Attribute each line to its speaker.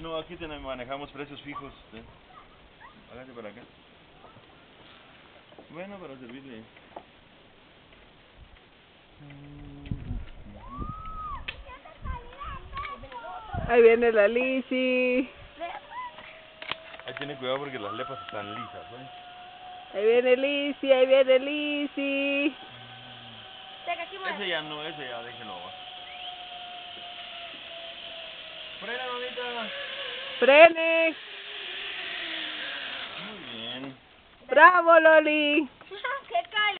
Speaker 1: No, aquí tenemos, manejamos precios fijos. ¿sí? Hágase para acá. Bueno, para servirle.
Speaker 2: Ahí viene la Lisi.
Speaker 1: Ahí tiene cuidado porque las lepas están lisas, ¿eh?
Speaker 2: Ahí viene Lisi, ahí viene Lisi.
Speaker 1: Ese ya no, ese ya déjelo. va. Frena, mamita.
Speaker 2: Frene.
Speaker 1: Muy bien.
Speaker 2: Bravo, Loli.